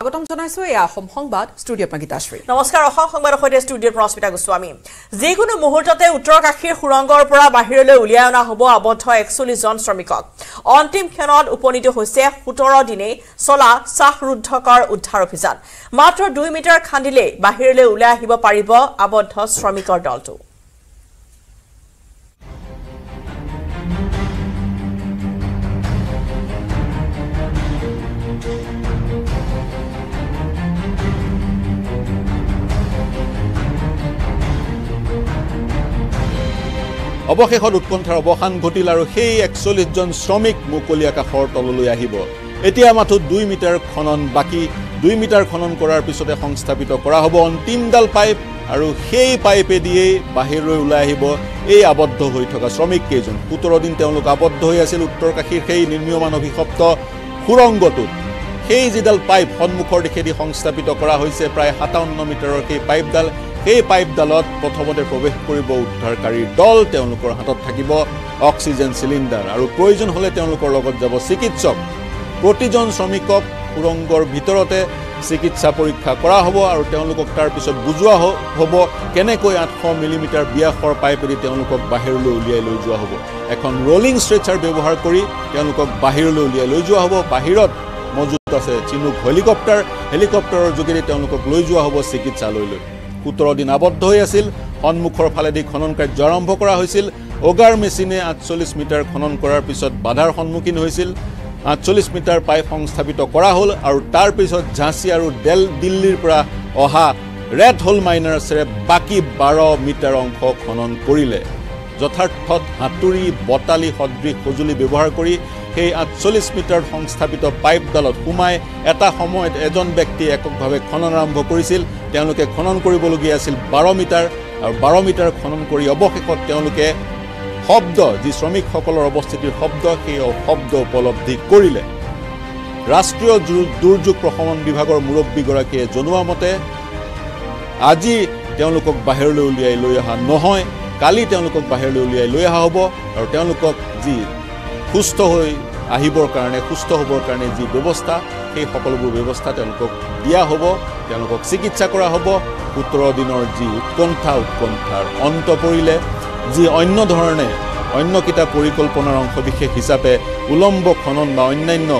স্বাগতম জনাইছো এয়া অসম সংবাদ ষ্টুডিঅ'ত মই গীতাশ্ৰী নমস্কাৰ অসম সংবাদৰ সৈতে ষ্টুডিঅ'ত ৰশ্মিতা গোস্বামী। যিকোনো মুহূৰ্ততে উত্তৰ কাশীৰ সুৰংগৰ পৰা বাহিৰলৈ উলিয়াই অনা হ'ব আবদ্ধ একচল্লিছজন শ্ৰমিকক। অন্তিম ক্ষণত উপনীত হৈছে সোতৰ দিনেই চলা শ্বাসৰুদ্ধকৰ উদ্ধাৰ অভিযান। মাত্ৰ দুই মিটাৰ খান্দিলেই বাহিৰলৈ ওলাই আহিব পাৰিব আবদ্ধ শ্ৰমিকৰ দলটো। অৱশেষত উৎকণ্ঠাৰ অৱসান ঘটিল আৰু সেই একচল্লিছজন শ্ৰমিক মুকলি আকাশৰ তললৈ আহিব। এতিয়া মাথো দুই মিটাৰ খনন বাকী। দুই মিটাৰ খনন কৰাৰ পিছতে সংস্থাপিত কৰা হ'ব অন্তিমডাল পাইপ আৰু সেই পাইপেদিয়েই বাহিৰলৈ ওলাই আহিব এই আবদ্ধ হৈ থকা শ্ৰমিক কেইজন সোতৰ দিন তেওঁলোক আবদ্ধ হৈ আছিল উত্তৰ কাশীৰ সেই নিৰ্মীয়মান অভিশপ্ত সুৰংগটোত। সেই যিডাল পাইপ সন্মুখৰ দিশেদি সংস্থাপিত কৰা হৈছে প্ৰায় সাতাৱন্ন মিটাৰৰ সেই পাইপডাল সেই পাইপডালত প্ৰথমতে প্ৰৱেশ কৰিব উদ্ধাৰকাৰীৰ দল তেওঁলোকৰ হাতত থাকিব অক্সিজেন চিলিণ্ডাৰ আৰু প্ৰয়োজন হ'লে তেওঁলোকৰ লগত যাব চিকিৎসক। প্ৰতিজন শ্ৰমিকক সুৰংগৰ ভিতৰতে চিকিৎসা পৰীক্ষা কৰা হ'ব আৰু তেওঁলোকক তাৰপিছত বুজোৱা হ'ব কেনেকৈ আঠশ মিলিমিটাৰ ব্যাসৰ পাইপেদি তেওঁলোকক বাহিৰলৈ উলিয়াই লৈ যোৱা হ'ব। এখন ৰলিং ষ্ট্ৰেচাৰ ব্যৱহাৰ কৰি তেওঁলোকক বাহিৰলৈ উলিয়াই লৈ যোৱা হ'ব। বাহিৰত আছে চিনুক হেলিকপ্টাৰ। হেলিকপ্টাৰৰ যোগেদি তেওঁলোকক লৈ যোৱা হ'ব চিকিৎসালয়লৈ। সোতৰ দিন আবদ্ধ হৈ আছিল। সন্মুখৰ ফালেদি খনন কাৰ্য আৰম্ভ কৰা হৈছিল। অগাৰ মেচিনে আঠচল্লিছ মিটাৰ খনন কৰাৰ পিছত বাধাৰ সন্মুখীন হৈছিল। আঠচল্লিছ মিটাৰ পাইপ সংস্থাপিত কৰা হ'ল আৰু তাৰ পিছত ঝাঁচি আৰু দেল দিল্লীৰ পৰা অহা ৰেড হোল মাইনাৰ্ছেৰে বাকী বাৰ মিটাৰ অংশ খনন কৰিলে। যথাৰ্থত হাতুৰি বটালি সদৃশ সঁজুলি ব্যৱহাৰ কৰি সেই আঠচল্লিছ মিটাৰ সংস্থাপিত পাইপডালত সোমাই এটা সময়ত এজন ব্যক্তিয়ে এককভাৱে খনন আৰম্ভ কৰিছিল। তেওঁলোকে খনন কৰিবলগীয়া আছিল বাৰ মিটাৰ আৰু বাৰ মিটাৰ খনন কৰি অৱশেষত তেওঁলোকে শব্দ যি শ্ৰমিকসকলৰ অৱস্থিতিৰ শব্দ সেই শব্দ উপলব্ধি কৰিলে। ৰাষ্ট্ৰীয় দুৰ্যোগ প্ৰশমন বিভাগৰ মুৰব্বীগৰাকীয়ে জনোৱা মতে আজি তেওঁলোকক বাহিৰলৈ উলিয়াই লৈ অহা নহয়। কালি তেওঁলোকক বাহিৰলৈ উলিয়াই লৈ অহা হ'ব আৰু তেওঁলোকক যি সুস্থ হৈ আহিবৰ কাৰণে সুস্থ হ'বৰ কাৰণে যি ব্যৱস্থা সেই সকলোবোৰ ব্যৱস্থা তেওঁলোকক দিয়া হ'ব তেওঁলোকক চিকিৎসা কৰা হ'ব। সোতৰ দিনৰ যি উৎকণ্ঠা উৎকণ্ঠাৰ অন্ত পৰিলে যি অন্য ধৰণে অন্যকেইটা পৰিকল্পনাৰ অংশ বিশেষ হিচাপে উলম্ব খনন বা অন্যান্য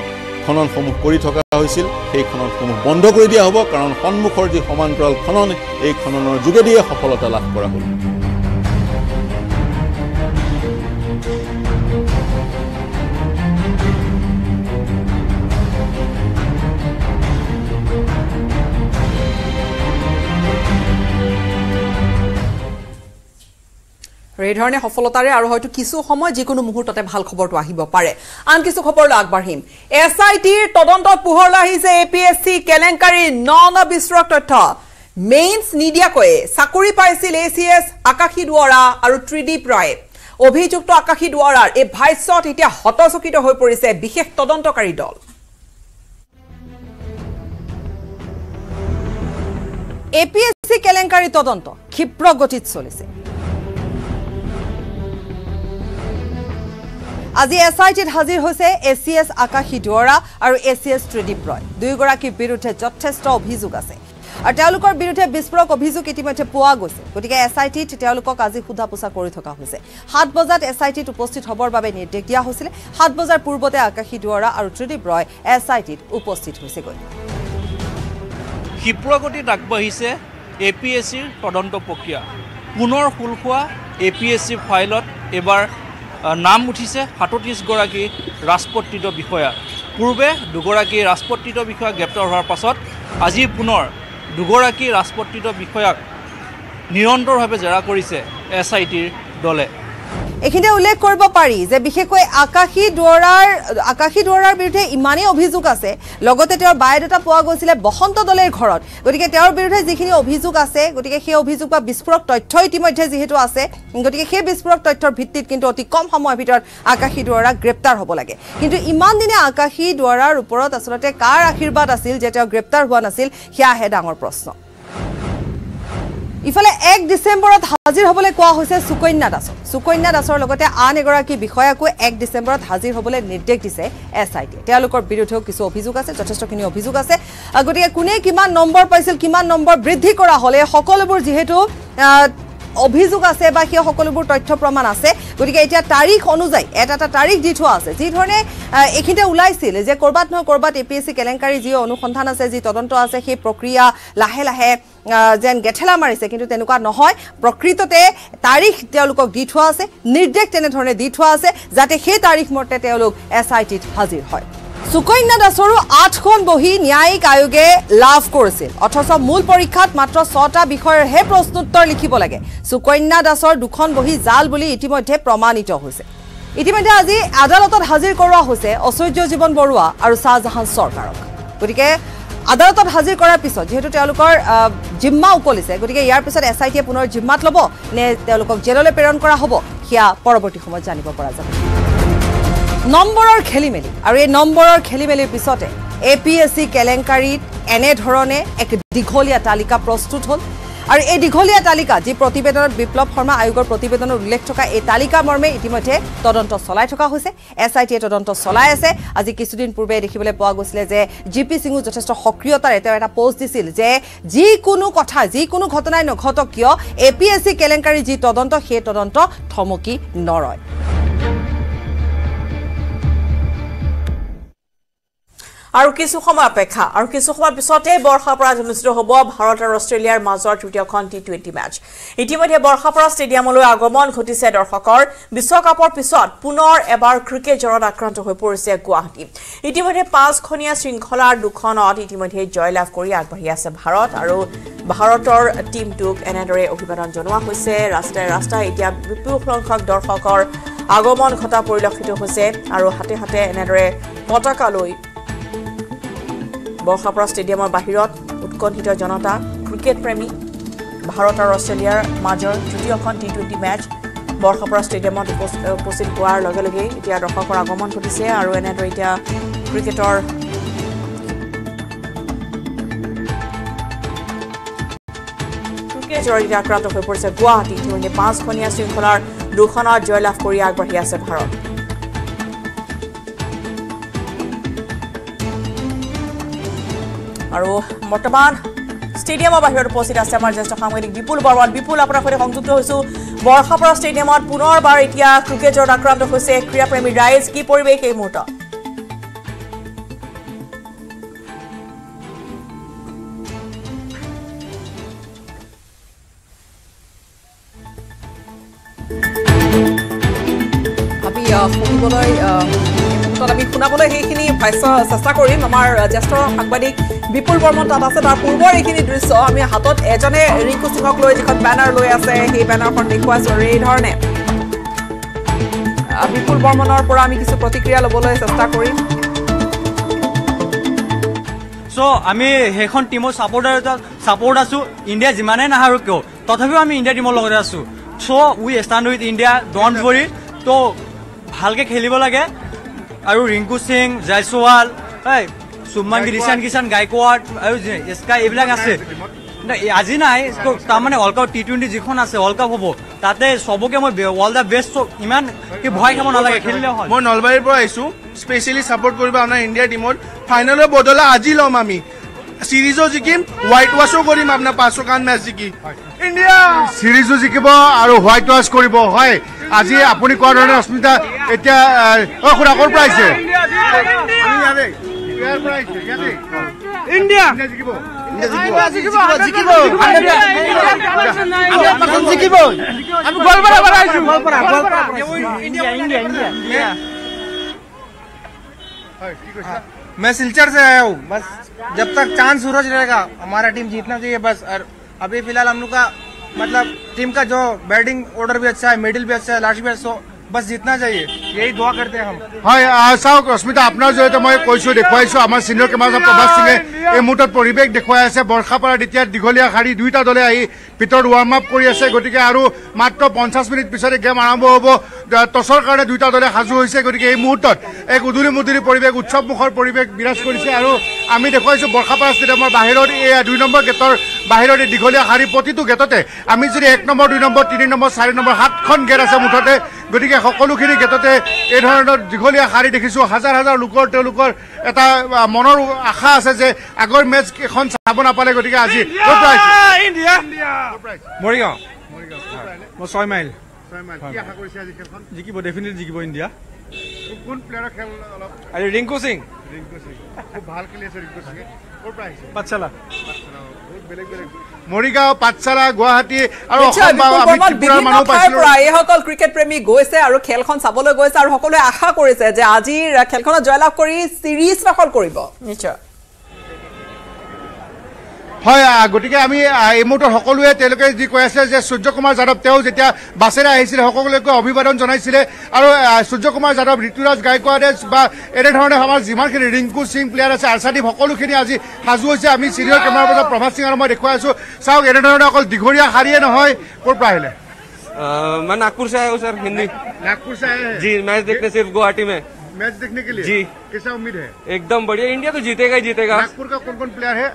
খননসমূহ কৰি থকা হৈছিল সেই খননসমূহ বন্ধ কৰি দিয়া হ'ব কাৰণ সন্মুখৰ যি সমান্তৰাল খনন এই খননৰ যোগেদিয়ে সফলতা লাভ কৰা হ'ল। আৰু এই ধৰণে সফলতাৰে আৰু হয়তো কিছু সময় যিকোনো মুহূৰ্ততে ভাল খবৰটো আহিব পাৰে। আন কিছু খবৰলৈ আগবাঢ়িম। এছ আই টিৰ তদন্তত পোহৰলৈ আহিছে এ পি এছ চি কেলেংকাৰীৰ ন ন বিস্ফোৰক তথ্য। মেইনছ নিদিয়াকৈয়ে চাকৰি পাইছিল এ চি এছ আকাশী দুৱৰা আৰু ত্ৰিদীপ ৰায়ে। অভিযুক্ত আকাশী দুৱৰাৰ এই ভাষ্যত এতিয়া হতচকিত হৈ পৰিছে বিশেষ তদন্তকাৰী দল। এ পি এছ চি কেলেংকাৰী তদন্ত ক্ষিপ্ৰ গতিত চলিছে। আজি এছ আই টিত হাজিৰ হৈছে এ চি এছ আকাশী দুৱৰা আৰু A C S Tridip Roy. দুয়োগৰাকীৰ বিৰুদ্ধে যথেষ্ট অভিযোগ আছে। আৰু তেওঁলোকৰ বিৰুদ্ধে বিস্ফোৰক অভিযোগ ইতিমধ্যে পোৱা গৈছে। গতিকে এছ আই টিত তেওঁলোকক আজি সোধা পোছা কৰি থকা হৈছে। সাত বজাত এছ আই টিত উপস্থিত হ'বৰ বাবে নিৰ্দেশ দিয়া হৈছিলে। সাত বজাৰ পূৰ্বতে আকাশী দুৱৰা আৰু ত্ৰিদীপ ৰয় এছ আই টিত উপস্থিত হৈছেগৈ। ক্ষিপ্ৰগতিত আগবাঢ়িছে এ পি এছ চিৰ তদন্ত প্ৰক্ৰিয়া। পুনৰ খোল খোৱা এ পি এছ চি ফাইলত এইবাৰ নাম উঠিছে সাতত্ৰিছগৰাকী ৰাজপত্ৰিত বিষয়া। পূৰ্বে দুগৰাকী ৰাজপত্ৰিত বিষয়া গ্ৰেপ্তাৰ হোৱাৰ পাছত আজি পুনৰ দুগৰাকী ৰাজপত্ৰিত বিষয়াক নিৰন্তৰভাৱে জেৰা কৰিছে এছ আই টিৰ দলে। এইখিনিতে উল্লেখ কৰিব পাৰি যে বিশেষকৈ আকাশী দুৱৰাৰ আকাশী দুৱৰাৰ বিৰুদ্ধে ইমানেই অভিযোগ আছে। লগতে তেওঁৰ বায়'ডাটা পোৱা গৈছিলে বসন্ত দলেৰ ঘৰত। গতিকে তেওঁৰ বিৰুদ্ধে যিখিনি অভিযোগ আছে গতিকে সেই অভিযোগ বা বিস্ফোৰক তথ্য ইতিমধ্যে যিহেতু আছে গতিকে সেই বিস্ফোৰক তথ্যৰ ভিত্তিত কিন্তু অতি কম সময়ৰ ভিতৰত আকাশী দুৱৰা গ্ৰেপ্তাৰ হ'ব লাগে। কিন্তু ইমান দিনে আকাশী দুৱৰাৰ ওপৰত আচলতে কাৰ আশীৰ্বাদ আছিল যে তেওঁ গ্ৰেপ্তাৰ হোৱা নাছিল সেয়াহে ডাঙৰ প্ৰশ্ন। ইফালে এক ডিচেম্বৰত হাজিৰ হ'বলৈ কোৱা হৈছে সুকন্যা দাসক। সুকন্যা দাসৰ লগতে আন এগৰাকী বিষয়াকো এক ডিচেম্বৰত হাজিৰ হ'বলৈ নিৰ্দেশ দিছে এছ আই টিয়ে তেওঁলোকৰ বিৰুদ্ধেও কিছু অভিযোগ আছে যথেষ্টখিনি অভিযোগ আছে। গতিকে কোনে কিমান নম্বৰ পাইছিল কিমান নম্বৰ বৃদ্ধি কৰা হ'ল সকলোবোৰ যিহেতু অভিযোগ আছে বা সেই সকলোবোৰ তথ্য প্ৰমাণ আছে। গতিকে এতিয়া তাৰিখ অনুযায়ী এটা এটা তাৰিখ দি থোৱা আছে। যিধৰণে এইখিনিতে ওলাইছিল যে ক'ৰবাত নহয় ক'ৰবাত এ পি এছ চি কেলেংকাৰী যি অনুসন্ধান আছে যি তদন্ত আছে সেই প্ৰক্ৰিয়া লাহে লাহে যেন গেঠেলা মাৰিছে কিন্তু তেনেকুৱা নহয়। প্ৰকৃততে তাৰিখ তেওঁলোকক দি থোৱা আছে নিৰ্দেশ তেনেধৰণে দি থোৱা আছে যাতে সেই তাৰিখ মতে তেওঁলোক এছ আই টিত হাজিৰ হয়। সুকন্যা দাসৰো আঠখন বহি ন্যায়িক আয়োগে লাভ কৰিছিল। অথচ মূল পৰীক্ষাত মাত্ৰ ছটা বিষয়ৰহে প্ৰশ্নোত্তৰ লিখিব লাগে। সুকন্যা দাসৰ দুখন বহি জাল বুলি ইতিমধ্যে প্ৰমাণিত হৈছে। ইতিমধ্যে আজি আদালতত হাজিৰ কৰোৱা হৈছে ঐশ্বৰ্য জীৱন বৰুৱা আৰু শ্বাহজাহান চৰকাৰক। গতিকে আদালতত হাজিৰ কৰাৰ পিছত যিহেতু তেওঁলোকৰ জিম্মা উকলিছে গতিকে ইয়াৰ পিছত এছ আই টিয়ে পুনৰ জিম্মাত ল'ব নে তেওঁলোকক জেললৈ প্ৰেৰণ কৰা হ'ব সেয়া পৰৱৰ্তী সময়ত জানিব পৰা যাব। নম্বৰৰ খেলি মেলি আৰু এই নম্বৰৰ খেলি মেলিৰ পিছতে এ পি এছ চি কেলেংকাৰীত এনেধৰণে এক দীঘলীয়া তালিকা প্ৰস্তুত হ'ল। আৰু এই দীঘলীয়া তালিকা যি প্ৰতিবেদনত বিপ্লৱ শৰ্মা আয়োগৰ প্ৰতিবেদনত উল্লেখ থকা এই তালিকা মৰ্মে ইতিমধ্যে তদন্ত চলাই থকা হৈছে। এছ আই টিয়ে তদন্ত চলাই আছে। আজি কিছুদিন পূৰ্বে দেখিবলৈ পোৱা গৈছিলে যে জি পি সিঙো যথেষ্ট সক্ৰিয়তাৰে তেওঁ এটা পোষ্ট দিছিল যে যিকোনো কথা যিকোনো ঘটনাই নঘটক কিয় এ পি এছ চি কেলেংকাৰীৰ যি তদন্ত সেই তদন্ত থমকি নৰয়। আৰু কিছু সময় অপেক্ষা আৰু কিছু সময়ৰ পিছতে বৰ্ষাপাৰাত অনুষ্ঠিত হ'ব ভাৰত আৰু অষ্ট্ৰেলিয়াৰ মাজৰ তৃতীয়খন টি টুৱেণ্টি মেচ। ইতিমধ্যে বৰ্ষাপাৰা ষ্টেডিয়ামলৈ আগমন ঘটিছে দৰ্শকৰ। বিশ্বকাপৰ পিছত পুনৰ এবাৰ ক্ৰিকেট জ্বৰত আক্ৰান্ত হৈ পৰিছে গুৱাহাটী। ইতিমধ্যে পাঁচখনীয়া শৃংখলাৰ দুখনত ইতিমধ্যে জয়লাভ কৰি আগবাঢ়ি আছে ভাৰত আৰু ভাৰতৰ টীমটোক এনেদৰে অভিবাদন জনোৱা হৈছে। ৰাস্তাই ৰাস্তাই এতিয়া বিপুল সংখ্যক দৰ্শকৰ আগমন ঘটা পৰিলক্ষিত হৈছে আৰু হাতে হাতে এনেদৰে পতাকা লৈ বৰ্ষাপৰা ষ্টেডিয়ামৰ বাহিৰত উৎকণ্ঠিত জনতা ক্ৰিকেট প্ৰেমী ভাৰত আৰু অষ্ট্ৰেলিয়াৰ মাজৰ তৃতীয়খন টি টুৱেণ্টি মেচ বৰ্ষাপৰা ষ্টেডিয়ামত উপস্থ- উপস্থিত হোৱাৰ লগে লগেই এতিয়া দৰ্শকৰ আগমন ঘটিছে আৰু এনেদৰে এতিয়া ক্ৰিকেটৰ এতিয়া আক্ৰান্ত হৈ পৰিছে গুৱাহাটী। ইতিমধ্যে পাঁচখনীয়া শৃংখলাৰ দুখনত জয়লাভ কৰি আগবাঢ়ি আছে ভাৰত। আৰু বৰ্তমান ষ্টেডিয়ামৰ বাহিৰত উপস্থিত আছে আমাৰ জ্যেষ্ঠ সাংবাদিক বিপুল বৰ্মন। বিপুল আপোনাৰ সৈতে সংযুক্ত হৈছো। বৰ্ষাপৰা ষ্টেডিয়ামত পুনৰবাৰ এতিয়া ক্ৰিকেটত আক্ৰান্ত হৈছে ক্ৰীড়াপ্ৰেমী ৰাইজ। কি পৰিৱেশ এই মুহূৰ্তত? শুনাবলৈ সেইখিনি ভাষ্য চেষ্টা কৰিম। আমাৰ জ্যেষ্ঠ সাংবাদিক বিপুল বৰ্মন তাত আছে। তাৰ পূৰ্বৰ এইখিনি দৃশ্য আমি হাতত এজনে ৰিংকু সিঙক লৈ যিখন বেনাৰ লৈ আছে সেই বেনাৰখন দেখুৱাইছো আৰু এই ধৰণে। বিপুল বৰ্মনৰ পৰা আমি কিছু প্ৰতিক্ৰিয়া ল'বলৈ চেষ্টা কৰিম। চ' আমি সেইখন টিমৰ ছাপৰ্টাৰ ছাপৰ্ট আছোঁ। ইণ্ডিয়া যিমানেই নাহাৰো কিয়? তথাপিও আমি ইণ্ডিয়া টিমৰ লগতে আছোঁ। So' we stand with India don't worry ত' ভালকৈ খেলিব লাগে। আৰু ৰিংকু সিং জয়ছোৱাল এই শুভমান গিল ঈশান কিষাণ গাইকৱাড আৰু স্কাই এইবিলাক আছে। আজি নাই তাৰমানে ৱৰ্ল্ড কাপ টি টুৱেণ্টি যিখন আছে ৱৰ্ল্ড কাপ হ'ব তাতে চবকে মই ৱৰ্ল্ড দ্য বেষ্ট ইমান কি ভয় খাব নালাগে খেলিলে হ'ল। মই নলবাৰীৰ পৰা আহিছো স্পেচিয়েলি ছাপৰ্ট কৰিব আমাৰ ইণ্ডিয়াৰ টিমত। ফাইনেলৰ বদলা আজি ল'ম আমি। চিৰিজো জিকিম হোৱাইট ৱাছো কৰিম আপোনাৰ পাঁচশখন মেচ জিকি। ইণ্ডিয়া! চিৰিজো জিকিব আৰু হোৱাইট ৱাছ কৰিব হয়। আজি আপুনি কোৱাৰ ধৰণে অস্মিতা এতিয়া আহ, অ শুনা ক'ৰ পৰা আহিছে। আমি ইয়াৰে ইয়াৰ পৰা আহিছে ইয়াতে ইণ্ডিয়া! ইণ্ডিয়া জিকিব। আমি গোৱালপাৰা পৰা আহিছো হয় কি কৈছা मैं सिलचर से आया हूँ बस जब तक चांद सूरज रहेगा हमारा टीम जीतना चाहिए बस और अभी फिलहाल हम लोग का मतलब टीम का जो बैटिंग ऑर्डर भी अच्छा है मिडिल भी अच्छा है लास्ट भी अच्छा बस जीतना चाहिए यही दुआ करते हैं हम হয় আহ, চাওক ৰশ্মিতা আপোনাৰ জৰিয়তে মই কৈছো দেখুৱাইছো আমাৰ চিনিয়ৰ কেমেৰাজন প্ৰভাস সিঙে এই মুহূৰ্তত পৰিৱেশ দেখুৱাই আছে বৰ্ষাপাৰাত এতিয়া দীঘলীয়া শাৰী দুয়োটা দলে আহি ভিতৰত ৱাৰ্ম আপ কৰি আছে গতিকে আৰু মাত্ৰ পঞ্চাছ মিনিট পিছতে গেম আৰম্ভ হ'ব। টছৰ কাৰণে দুয়োটা দলে সাজু হৈছে গতিকে এই মুহূৰ্তত এক উদুলি মুদুলি পৰিৱেশ উৎসৱমুখৰ পৰিৱেশ বিৰাজ কৰিছে আৰু আমি দেখুৱাইছোঁ বৰ্ষাপাৰা ষ্টেডিয়ামৰ বাহিৰত এই দুই নম্বৰ গেটৰ বাহিৰত এই দীঘলীয়া শাৰী প্ৰতিটো গেটতে আমি যদি এক নম্বৰ দুই নম্বৰ তিনি নম্বৰ চাৰি নম্বৰ সাতখন গেট আছে মুঠতে গতিকে সকলোখিনি গেটতে এই ধৰণৰ দীঘলীয়া শাৰী দেখিছোঁ। হাজাৰ হাজাৰ লোকৰ তেওঁলোকৰ এটা মনৰ আশা আছে যে আগৰ মেটচ কেইখন চাব নাপালে গতিকে আজি ইণ্ডিয়া! মৰিগাঁও মই ছয় মাইল। কি আশা কৰিছে আজি খেলখন? জিকিব ডেফিনেটলি জিকিব ইণ্ডিয়া। কোন প্লেয়াৰৰ খেল অলপ? আৰু ৰিংকু সিং। ৰিংকু সিং। খুব ভাল খেলি আছে ৰিংকু সিঙে। ক'ৰ পৰা আহিছে? পাঠশালা। বহুত বেলেগ বেলেগ। মৰিগাঁও পাঠশালা গুৱাহাটী আৰু নিশ্চয়, অসম বা বিপুল আমি বৰ্মন ত্ৰিপুৰাৰ বিভিন্ন মানুহ ঠাইৰ পাইছিলোঁ। পৰা এইসকল ক্ৰিকেট প্ৰেমী গৈছে আৰু খেলখন চাবলৈ গৈছে আৰু সকলোৱে আশা কৰিছে যে আজিৰ খেলখনত জয়লাভ কৰি চিৰিজ দখল কৰিব। নিশ্চয়। হয় আহ, গতিকে আমি আহ, এই মুহূৰ্তত সকলোৱে তেওঁলোকে যি কৈ আছে যে সূৰ্যকুমাৰ যাদৱ তেওঁ যেতিয়া বাছেৰে আহিছিলে সকলোকে অভিবাদন জনাইছিলে আৰু আহ, সূৰ্যকুমাৰ যাদৱ ঋতুৰাজ গায়কোৱাডে বা এনেধৰণে আমাৰ যিমানখিনি ৰিংকু সিং প্লেয়াৰ আছে আৰ্চাদীপ সকলোখিনি আজি সাজু হৈছে আমি চিনিয়ৰ কেমেৰাৰ বজাত প্ৰভাত সিং আৰু মই দেখুৱাই আছোঁ চাওক এনেধৰণে অকল দীঘলীয়া শাৰীয়ে নহয় ক'ৰ পৰা আহিলে मैं नागपुर से आया हूँ सर हिंदी नागपुर से आए हैं जी मैच देखने सिर्फ गुवाहाटी में मैच देखने के लिए जी। कैसा उम्मीद है एकदम बढ़िया इंडिया तो जीतेगा ही जीतेगा नागपुर का कौन कौन प्लेयर है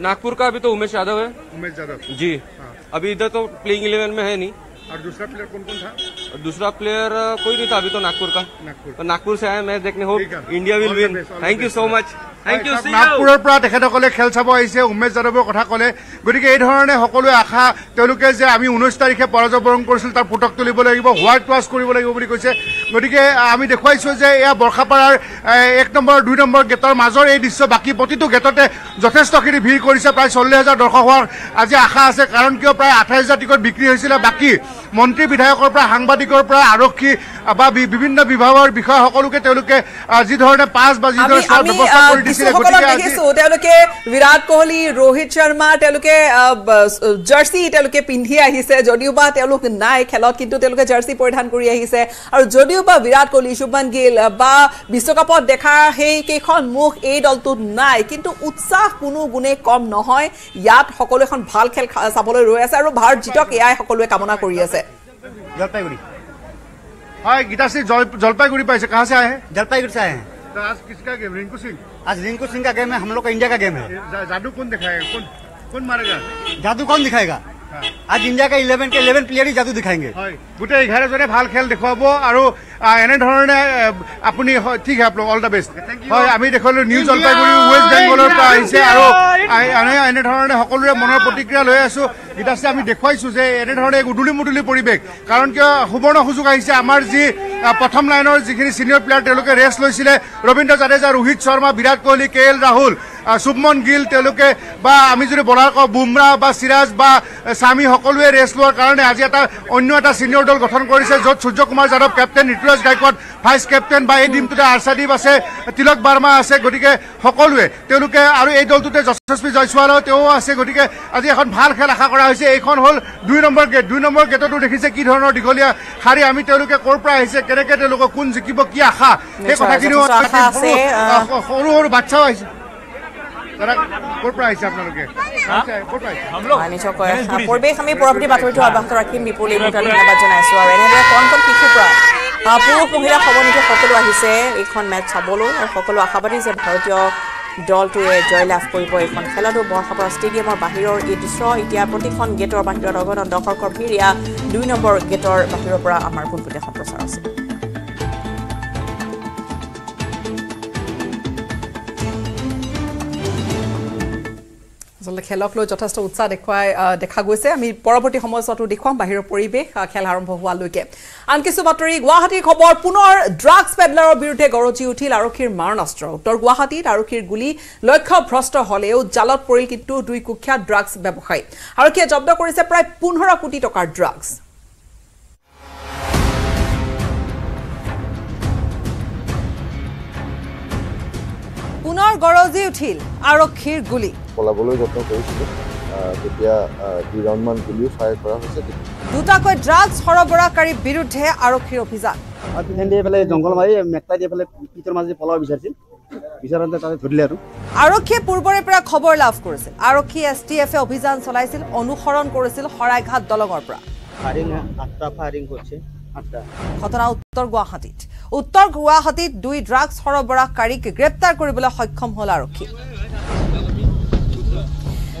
नागपुर का अभी तो उमेश यादव है। उमेश यादव। जी। हाँ। अभी इधर तो प्लेइंग इलेवन में है नहीं। और दूसरा प्लेयर कौन कौन था और दूसरा प्लेयर अ, कोई नहीं था अभी तो नागपुर का नागपुर तो नागपुर से आया मैच देखने हो ठीक है। India will All the win best, all the thank you best. So much thank you सी নাগপুৰৰ পৰা তেখেতসকলে খেল চাব আহিছে উমেশ যাদৱৰ কথা ক'লে গতিকে এই ধৰণে সকলোৱে আশা তেওঁলোকে যে আমি ঊনৈছ তাৰিখে পৰাজয় বৰণ কৰিছিলোঁ তাৰ পুতক তুলিব লাগিব হোৱাইট ৱাছ কৰিব লাগিব বুলি কৈছে গতিকে আহ, আমি দেখুৱাইছোঁ যে এয়া বৰ্ষাপাৰাৰ আহ, এক নম্বৰ দুই নম্বৰ গেটৰ মাজৰ এই দৃশ্য বাকী প্ৰতিটো গেটতে যথেষ্টখিনি ভিৰ কৰিছে প্ৰায় চল্লিছ হাজাৰ দৰ্শক হোৱাৰ আজি আশা আছে কাৰণ কিয় প্ৰায় আঠাইছ হাজাৰ টিকট বিক্ৰী হৈছিলে বাকী মন্ত্ৰী বিধায়কৰ পৰা সাংবাদিকৰ পৰা আৰক্ষী বা বিভিন্ন বিভাগৰ বিষয়া সকলোকে তেওঁলোকে যিধৰণে পাছ বা চোৱাৰ ব্যৱস্থা কৰি দিছিলে গতিকে তেওঁলোকে বিৰাট কোহলি ৰোহিত শৰ্মা তেওঁলোকে জাৰ্চি তেওঁলোকে পিন্ধি আহিছে যদিও বা তেওঁলোক নাই খেলত কিন্তু তেওঁলোকে জাৰ্চি পৰিধান কৰি আহিছে। আৰু যদিও বা বিৰাট কোহলি শুভমান গিল বা বিশ্বকাপত দেখা সেই কেইখন মুখ এই দলটোত নাই কিন্তু উৎসাহ কোনো গুণে কম নহয়। ইয়াত সকলো এখন ভাল খেল চাবলৈ ৰৈ আছে আৰু ভাৰত জিতক এয়াই সকলোৱে কামনা কৰি আছে। जलपाईगुड़ी হয় গীতাশ্ৰী জল জলপাইগুৰি পাইছে কাহা से आए हैं जलपाईगुड़ी से आए हैं तो आज किसका गेम रिंकू सिंह आज रिंकू सिंह का गेम है हम लोग का इंडिया का गेम है जा- जादू कौन दिखाएगा कौन कौन मारेगा जादू कौन दिखाएगा आज इंडिया का इलेवन के इलेवन प्लेयर ही जादू दिखाएंगे হয় গোটেই এঘাৰজনে ভাল খেল দেখুৱাব আৰু আহ, এনেধৰণে আহ, আপুনি হয়, ঠিক আছে আপোনাক অল দ্য বেষ্ট হয় আমি দেখুৱালো নিউ জলপাইগুৰি ৱেষ্ট বেংগলৰ পৰা আহিছে আৰু আহ, এনে- এনেধৰণে সকলোৰে মনৰ প্ৰতিক্ৰিয়া লৈ আছো গীতাশ্ৰী আমি দেখুৱাইছো যে এনেধৰণে এক উদুলি মুদুলি পৰিৱেশ। কাৰণ কিয় সুবৰ্ণ সুযোগ আহিছে। আমাৰ যি প্ৰথম লাইনৰ যিখিনি ছিনিয়ৰ প্লেয়াৰ তেওঁলোকে ৰেষ্ট লৈছিলে। ৰবীন্দ্ৰ জাদেজা ৰোহিত শৰ্মা বিৰাট কোহলি কে এল ৰাহুল শুভমন গিল তেওঁলোকে বা আমি যদি বলাৰ কওঁ বুমৰাহ বা চিৰাজ বা স্বামী সকলোৱে ৰেষ্ট লোৱাৰ কাৰণে আজি এটা অন্য এটা ছিনিয়ৰ দল গঠন কৰিছে য'ত Suryakumar Yadav captain Ruturaj Gaikwad vice captain বা এই টিমটোতে আৰ্চাদীপ আছে তিলক বাৰ্মা আছে গতিকে সকলোৱে তেওঁলোকে আৰু এই দলটোতে যশস্বী জয়ছোৱালো তেওঁ আছে গতিকে আজি এখন ভাল খেল আশা কৰা হৈছে এইখন হ'ল দুই নম্বৰ গেট। দুই নম্বৰ গেটতো দেখিছে কি ধৰণৰ দীঘলীয়া শাৰী। আমি তেওঁলোকে ক'ৰ পৰা আহিছে কেনেকে তেওঁলোকক কোন জিকিব কি আশা সেই কথাখিনিও সৰু- সৰু বাচ্চাও আহিছে। দাদা ক'ৰ পৰা আহিছে আপোনালোকে? ক'ৰ পৰা আহিছে? হয়, নিশ্চয়কৈ পৰিৱেশ আমি পৰৱৰ্তী বাতৰিটো অব্যাহত ৰাখিম বিপুল এই মুহূৰ্তত ধন্যবাদ জনাইছো আৰু। এনেদৰে কণ কণ শিশুৰ পৰা আহ, পুৰুষ মহিলা সমন্বিত সকলো আহিছে। এইখন মেচ চাবলৈ আৰু সকলো আশাবাদী যে ভাৰতীয় দলটোৱে জয়লাভ কৰিব এইখন খেলতো বৰ্ষাপাৰা ষ্টেডিয়ামৰ বাহিৰৰ এই দৃশ্য। এতিয়া প্ৰতিখন গেটৰ বাহিৰত অগণন দৰ্শকৰ ভিৰ। এয়া দুই নম্বৰ গেটৰ বাহিৰৰ পৰা আমাৰ পোনপটীয়া সম্প্ৰচাৰ আছে। আচলতে খেলক লৈ যথেষ্ট উৎসাহ দেখুৱাই দেখা গৈছে। আমি পৰৱৰ্তী সময়ছোৱাতো দেখুৱাম বাহিৰৰ পৰিৱেশ খেল আৰম্ভ হোৱালৈকে। আন কিছু বাতৰি গুৱাহাটীৰ খবৰ। পুনৰ ড্ৰাগছ পেডলাৰৰ বিৰুদ্ধে গৰজি উঠিল আৰক্ষীৰ মাৰণাস্ত্ৰ। উত্তৰ গুৱাহাটীত আৰক্ষীৰ গুলী লক্ষ্য ভ্ৰষ্ট হলেও জালত পৰিল কিন্তু দুই কুখ্যাত ড্ৰাগছ ব্যৱসায়ী। আৰক্ষীয়ে জব্দ কৰিছে প্ৰায় পোন্ধৰ কোটি টকাৰ ড্ৰাগছ। পুনৰ গৰজি উঠিল আৰক্ষীৰ গুলী। পলাবলৈ যত্ন কৰিছিলোঁ। তেতিয়া গুলিও ফায়াৰ কৰা হৈছে। দুটাকৈ ড্ৰাগছ সৰবৰাহকাৰীৰ বিৰুদ্ধে আৰক্ষীৰ অভিযান। আৰু পিছন দিয়ে এইফালে জংঘল মাৰি মেকটাই দিয়ে এইফালে পিতৰ মাজে পলাব বিচাৰিছিল। বিচাৰোঁতে তাতে ধৰিলে আৰু। আৰক্ষীয়ে পূৰ্বৰে পৰা খবৰ লাভ কৰিছিল। আৰক্ষী এছ টি এফে অভিযান চলাইছিল অনুসৰণ কৰিছিল শৰাইঘাট দলঙৰ পৰা। ফায়াৰিং আঠটা ফায়াৰিং কৰিছে আঠটা। ঘটনা উত্তৰ গুৱাহাটীত। উত্তৰ গুৱাহাটীত দুই ড্ৰাগছ সৰবৰাহকাৰীক গ্ৰেপ্তাৰ কৰিবলৈ সক্ষম হ'ল আৰক্ষী।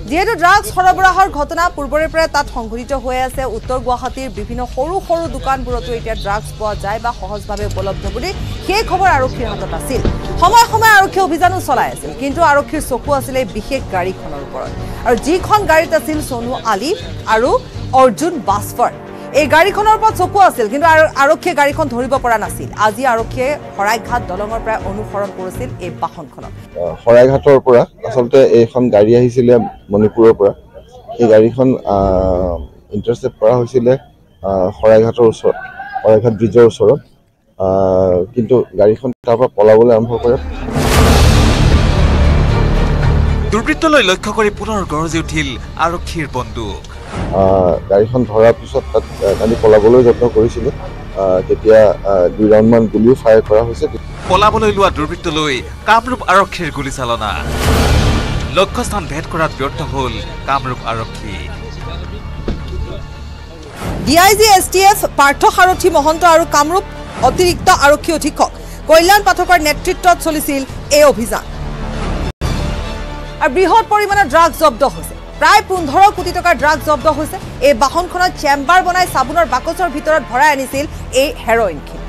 যিহেতু ড্ৰাগছ সৰবৰাহৰ ঘটনা পূৰ্বৰে পৰা তাত সংঘটিত হৈ আছে উত্তৰ গুৱাহাটীৰ বিভিন্ন সৰু সৰু দোকানবোৰতো এতিয়া ড্ৰাগছ পোৱা যায় বা সহজভাৱে উপলব্ধ বুলি সেই খবৰ আৰক্ষীৰ হাতত আছিল। সময়ে সময়ে আৰক্ষী অভিযানো চলাই আছিল কিন্তু আৰক্ষীৰ চকু আছিলে বিশেষ গাড়ীখনৰ ওপৰত। আৰু যিখন গাড়ীত আছিল সোণু আলী আৰু অৰ্জুন বাছফৰ এই গাড়ীখনৰ ওপৰত চকু আছিল কিন্তু আৰ- আৰক্ষীয়ে গাড়ীখন ধৰিব পৰা নাছিল। আজি আৰক্ষীয়ে শৰাইঘাট দলঙৰ পৰা অনুসৰণ কৰিছিল এই বাহনখনক শৰাইঘাটৰ পৰা আচলতে এইখন গাড়ী আহিছিলে মণিপুৰৰ পৰা। সেই গাড়ীখন ইণ্টাৰচেপ্ট কৰা হৈছিলে শৰাইঘাটৰ ওচৰত শৰাইঘাট ব্ৰিজৰ ওচৰত। আহ, কিন্তু গাড়ীখন তাৰ পৰা পলাবলৈ আৰম্ভ কৰে। দুৰ্বৃত্তলৈ লক্ষ্য কৰি পুনৰ গৰজি উঠিল আৰক্ষীৰ বন্দুক। গাড়ীখন ধৰাৰ পিছত তাত কালি পলাবলৈ যত্ন কৰিছিলে। তেতিয়া দুই ৰাউণ্ডমান গুলিও ফায়াৰ কৰা হৈছে। পলাবলৈ লোৱা দুৰ্বৃত্তলৈ কামৰূপ আৰক্ষীৰ গুলীচালনা। লক্ষ্যস্থান ভেদ কৰাত ব্যৰ্থ হ'ল কামৰূপ আৰক্ষী। D I G S T F Partha Sarathi Mahanta আৰু কামৰূপ অতিৰিক্ত আৰক্ষী অধীক্ষক কল্যাণ পাঠকৰ নেতৃত্বত চলিছিল এই অভিযান। আৰু বৃহৎ পৰিমাণৰ ড্ৰাগছ জব্দ হৈছে। প্ৰায় পোন্ধৰ কোটি টকাৰ ড্ৰাগছ জব্দ হৈছে। এই বাহনখনত চেম্বাৰ বনাই চাবোনৰ বাকচৰ ভিতৰত ভৰাই আনিছিল এই হেৰইনখিনি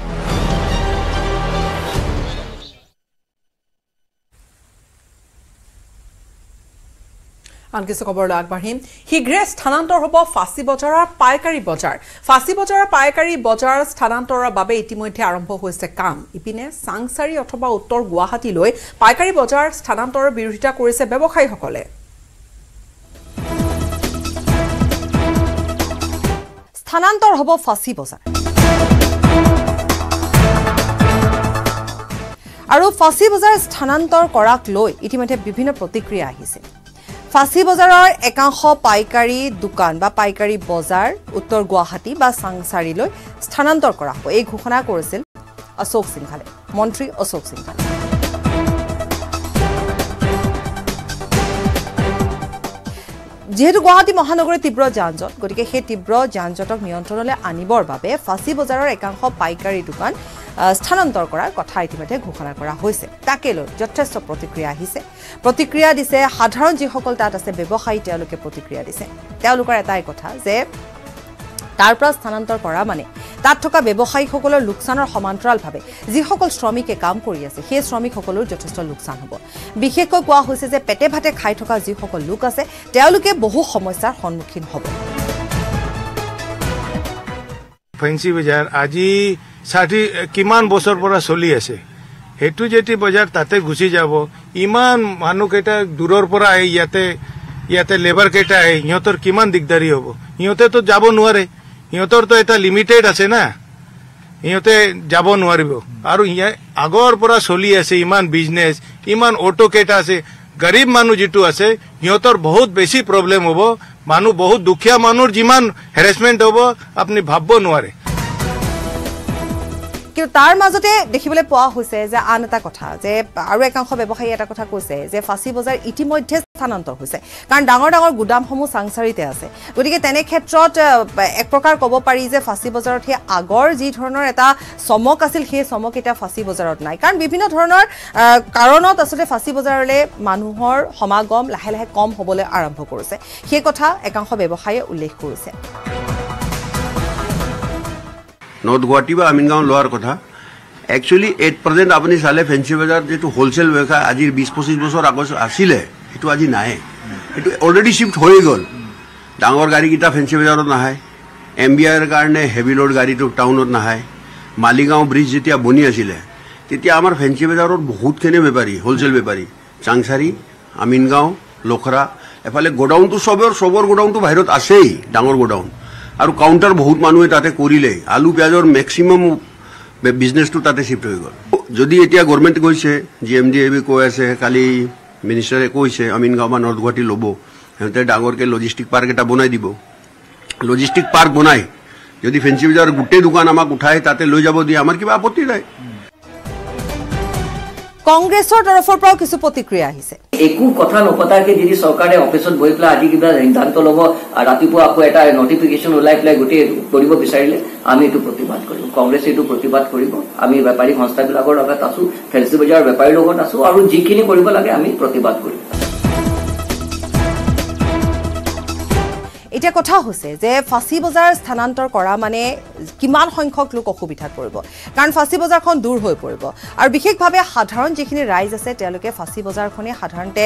আন কিছু খবৰলৈ আগবাঢ়িম। শীঘ্ৰে স্থানান্তৰ হ'ব ফাঁচী বজাৰৰ পাইকাৰী বজাৰ। ফাঁচী বজাৰৰ পাইকাৰী বজাৰ স্থানান্তৰৰ বাবে ইতিমধ্যে আৰম্ভ হৈছে কাম। ইপিনে চাংচাৰী অথবা উত্তৰ গুৱাহাটীলৈ পাইকাৰী বজাৰ স্থানান্তৰৰ বিৰোধিতা কৰিছে ব্যৱসায়ীসকলে। স্থানান্তৰ হ'ব ফাঁচী বজাৰ। আৰু ফাঁচী বজাৰ স্থানান্তৰ কৰাক লৈ ইতিমধ্যে বিভিন্ন প্ৰতিক্ৰিয়া আহিছে। ফাঁচী বজাৰৰ একাংশ পাইকাৰী দোকান বা পাইকাৰী বজাৰ উত্তৰ গুৱাহাটী বা চাংচাৰীলৈ স্থানান্তৰ কৰা হ'ব। এই ঘোষণা কৰিছিল অশোক সিংঘালে। মন্ত্ৰী অশোক সিংঘালে। যিহেতু গুৱাহাটী মহানগৰীৰ তীব্ৰ যান জঁট গতিকে সেই তীব্ৰ যান জঁটক নিয়ন্ত্ৰণলৈ আনিবৰ বাবে ফাঁচী বজাৰৰ একাংশ পাইকাৰী দোকান স্থানান্তৰ কৰাৰ কথা ইতিমধ্যে ঘোষণা কৰা হৈছে। তাকে লৈ যথেষ্ট প্ৰতিক্ৰিয়া আহিছে। প্ৰতিক্ৰিয়া দিছে সাধাৰণ যিসকল তাত আছে ব্যৱসায়ী তেওঁলোকে প্ৰতিক্ৰিয়া দিছে। তেওঁলোকৰ এটাই কথা যে তাৰ পৰা স্থানান্তৰ কৰা মানে। তাত থকা ব্যৱসায়ীসকলৰ লোকচানৰ সমান্তৰালভাৱে যিসকল শ্ৰমিকে কাম কৰি আছে সেই শ্ৰমিকসকলৰ যথেষ্ট লোকচান হ'ব। বিশেষকৈ কোৱা হৈছে যে পেটে ভাতে খাই থকা যিসকল লোক আছে তেওঁলোকে বহু সমস্যাৰ সন্মুখীন হ'ব। ফেঞ্চি বজাৰ আজি ষাঠি কিমান বছৰ পৰা চলি আছে? সেইটো যদি বজাৰ তাতে গুচি যাব ইমান মানুহকেইটা দূৰৰ পৰা আহে ইয়াতে ইয়াতে লেবাৰ কেইটা আহে সিহঁতৰ কিমান দিগদাৰী হ'ব? সিহঁতেতো যাব নোৱাৰে। সিহঁতৰতো এটা লিমিটেড আছে না। সিহঁতে যাব নোৱাৰিব। আৰু আগৰ পৰা চলি আছে ইমান বিজনেছ ইমান অটো কেইটা আছে। গৰীব মানুহ যিটো আছে সিহঁতৰ বহুত বেছি প্ৰব্লেম হ'ব। মানুহ বহুত দুখীয়া মানুহৰ যিমান হেৰেচমেণ্ট হ'ব আপুনি ভাবিব নোৱাৰে। কিন্তু তাৰ মাজতে দেখিবলৈ পোৱা হৈছে যে আন এটা কথা যে আৰু একাংশ ব্যৱসায়ী এটা কথা কৈছে যে ফাঁচী বজাৰ ইতিমধ্যে স্থানান্তৰ হৈছে। কাৰণ ডাঙৰ ডাঙৰ গুদামসমূহ চাংচাৰিতে আছে। গতিকে তেনে ক্ষেত্ৰত এক প্ৰকাৰ ক'ব পাৰি যে ফাঁচী বজাৰত সেই আগৰ যি ধৰণৰ এটা চমক আছিল সেই চমক এতিয়া ফাঁচী বজাৰত নাই। কাৰণ বিভিন্ন ধৰণৰ কাৰণত আচলতে ফাঁচী বজাৰলৈ মানুহৰ সমাগম লাহে লাহে কম হ'বলৈ আৰম্ভ কৰিছে। সেই কথা একাংশ ব্যৱসায়ীয়ে উল্লেখ কৰিছে। নৰ্থ গুৱাহাটী বা আমিনগাঁও লোৱাৰ কথা। একচুৱেলি এট প্ৰেজেণ্ট আপুনি চালে ফেঞ্চি বজাৰ যিটো হ'লচেল ব্যৱসায় আজিৰ বিছ পঁচিছ বছৰ আগত আছিলে সেইটো আজি নাই সেইটো অলৰেডি শ্বিফ্ট হৈ গ'ল। ডাঙৰ গাড়ীকেইটা ফেঞ্চি বজাৰত নাহে। এম বি আইৰ কাৰণে হেভি লোড গাড়ীটো টাউনত নাহে। মালিগাঁও ব্ৰিজ যেতিয়া বনি আছিলে তেতিয়া আমাৰ ফেঞ্চি বজাৰত বহুতখিনি বেপাৰী হ'লচেল বেপাৰী। চাংচাৰী আমিনগাঁও লখৰা এফালে গোডাউনটো চবৰ চবৰ গোডাউনটো বাহিৰত আছেই ডাঙৰ গোডাউন আৰু কাউণ্টাৰ বহুত মানুহে তাতে কৰিলে। আলু পিঁয়াজৰ মেক্সিমাম বিজনেছটো তাতে শ্বিফ্ট হৈ গ'ল। যদি এতিয়া গভৰ্ণমেণ্ট কৈছে G M D A B কৈ আছে কালি মিনিষ্টাৰে কৈছে আমিনগাঁও বা নৰ্থ গুৱাহাটী ল'ব। সিহঁতে ডাঙৰকৈ লজিষ্টিক পাৰ্ক এটা বনাই দিব। লজিষ্টিক পাৰ্ক বনাই। যদি ফেঞ্চি বজাৰৰ গোটেই দোকান আমাক উঠাই তাতে লৈ যাব দিয়ে। আমাৰ কিবা আপত্তি নাই। কংগ্ৰেছৰ তৰফৰ পৰাও কিছু প্ৰতিক্ৰিয়া আহিছে। একো কথা নপতাকে যদি চৰকাৰে অফিচত বহি পেলাই আজি কিবা সিদ্ধান্ত ল'ব ৰাতিপুৱা আকৌ এটা নটিফিকেশ্যন ওলাই পেলাই গোটেই কৰিব বিচাৰিলে আমি এইটো প্ৰতিবাদ কৰিম। কংগ্ৰেছে এইটো প্ৰতিবাদ কৰিব। আমি বেপাৰী সংস্থাবিলাকৰ লগত আছো ফেঞ্চি বজাৰৰ বেপাৰীৰ লগত আছো আৰু যিখিনি কৰিব লাগে আমি প্ৰতিবাদ কৰিম। এতিয়া কথা হৈছে যে ফাঁচী বজাৰ স্থানান্তৰ কৰা মানে কিমান সংখ্যক লোক অসুবিধাত পৰিব। কাৰণ ফাঁচী বজাৰখন দূৰ হৈ পৰিব। আৰু বিশেষভাৱে সাধাৰণ যিখিনি ৰাইজ আছে তেওঁলোকে ফাঁচী বজাৰখনেই সাধাৰণতে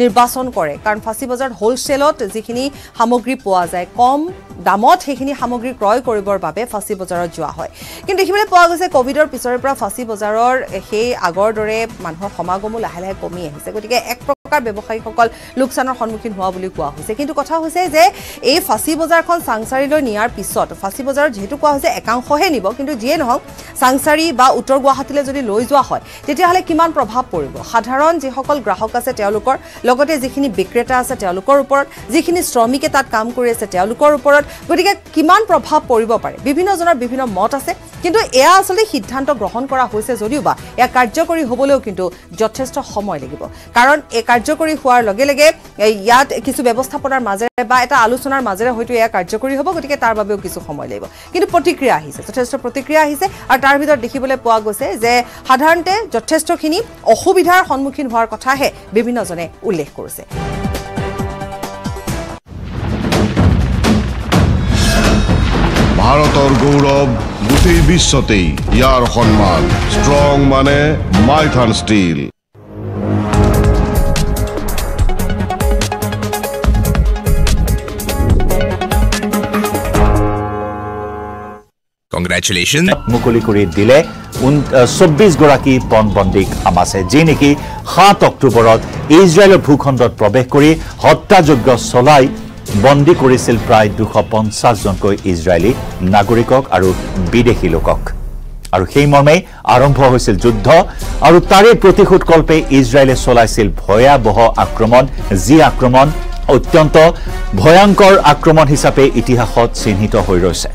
নিৰ্বাচন কৰে। কাৰণ ফাঁচী বজাৰত হ'লচেলত যিখিনি সামগ্ৰী পোৱা যায় কম দামত সেইখিনি সামগ্ৰী ক্ৰয় কৰিবৰ বাবে ফাঁচী বজাৰত যোৱা হয়। কিন্তু দেখিবলৈ পোৱা গৈছে কভিডৰ পিছৰে পৰা ফাঁচী বজাৰৰ সেই আগৰ দৰে মানুহৰ সমাগমো লাহে লাহে কমি আহিছে। গতিকে এক প্ৰকাৰ ব্যৱসায়ীসকল লোকচানৰ সন্মুখীন হোৱা বুলি কোৱা হৈছে। কিন্তু কথা হৈছে যে এই ফাঁচী বজাৰখন চাংচাৰীলৈ নিয়াৰ পিছত ফাঁচী বজাৰত যিহেতু কোৱা হৈছে একাংশহে নিব কিন্তু যিয়ে নহওক চাংচাৰী বা উত্তৰ গুৱাহাটীলৈ যদি লৈ যোৱা হয় তেতিয়াহ'লে কিমান প্ৰভাৱ পৰিব? সাধাৰণ যিসকল গ্ৰাহক আছে তেওঁলোকৰ লগতে যিখিনি বিক্ৰেতা আছে তেওঁলোকৰ ওপৰত যিখিনি শ্ৰমিকে তাত কাম কৰি আছে তেওঁলোকৰ ওপৰত গতিকে কিমান প্ৰভাৱ পৰিব পাৰে? বিভিন্নজনৰ বিভিন্ন মত আছে কিন্তু এয়া আচলতে সিদ্ধান্ত গ্ৰহণ কৰা হৈছে যদিও বা এয়া কাৰ্যকৰী হ'বলৈও কিন্তু যথেষ্ট সময় লাগিব। কাৰণ এই কাৰ্যকৰী হোৱাৰ লগে লগে ইয়াত কিছু ব্যৱস্থাপনাৰ মাজেৰে বা এটা আলোচনাৰ মাজেৰে হয়তো এয়া কাৰ্যকৰী হ'ব গতিকে তাৰ বাবেও কিছু সময় লাগিব। কিন্তু প্ৰতিক্ৰিয়া আহিছে যথেষ্ট প্ৰতিক্ৰিয়া আহিছে আৰু তাৰ ভিতৰত দেখিবলৈ পোৱা গৈছে যে সাধাৰণতে যথেষ্টখিনি অসুবিধাৰ সন্মুখীন হোৱাৰ কথাহে বিভিন্নজনে উল্লেখ কৰিছে। ভাৰতৰ গৌৰৱ গোটেই বিশ্বতেই ইয়াৰ সন্মান ষ্ট্ৰং মানে মাইথান ষ্টীল। কংগ্ৰেচুলেশ্যন মুকলি কৰি দিলে চৌব্বিছ গৰাকী পণবন্দীক আমাছে যি নেকি সাত অক্টোবৰত ইজৰাইলৰ ভূখণ্ডত প্ৰৱেশ কৰি হত্যাযজ্ঞ চলাই বন্দী কৰিছিল প্ৰায় দুশ পঞ্চাছজনকৈ ইজৰাইলী নাগৰিকক আৰু বিদেশী লোকক। আৰু সেই মৰ্মে আৰম্ভ হৈছিল যুদ্ধ আৰু তাৰে প্ৰতিশোধকল্পে ইজৰাইলে চলাইছিল ভয়াৱহ আক্ৰমণ যি আক্ৰমণ অত্যন্ত ভয়ংকৰ আক্ৰমণ হিচাপে ইতিহাসত চিহ্নিত হৈ ৰৈছে।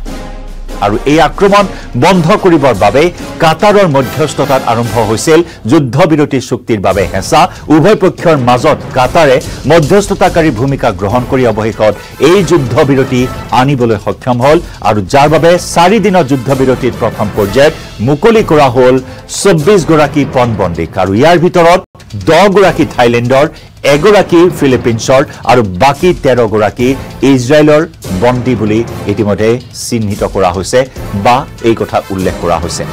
আৰু এই আক্ৰমণ বন্ধ কৰিবৰ বাবে কাটাৰৰ মধ্যস্থতাত আৰম্ভ হৈছিল যুদ্ধবিৰতি চুক্তিৰ বাবে হেঁচা। উভয় পক্ষৰ মাজত কাটাৰে মধ্যস্থতাকাৰী ভূমিকা গ্ৰহণ কৰি অৱশেষত এই যুদ্ধবিৰতি আনিবলৈ সক্ষম হ'ল আৰু যাৰ বাবে চাৰিদিনৰ যুদ্ধবিৰতিৰ প্ৰথম পৰ্যায়ত মুকলি কৰা হ'ল চৌব্বিছগৰাকী পণবন্দীক। আৰু ইয়াৰ ভিতৰত দহগৰাকী থাইলেণ্ডৰ এগৰাকী ফিলিপিনছৰ আৰু বাকী তেৰগৰাকী ইজৰাইলৰ বন্দী বুলি ইতিমধ্যে চিহ্নিত কৰা হৈছে বা এই কথা উল্লেখ কৰা হৈছে।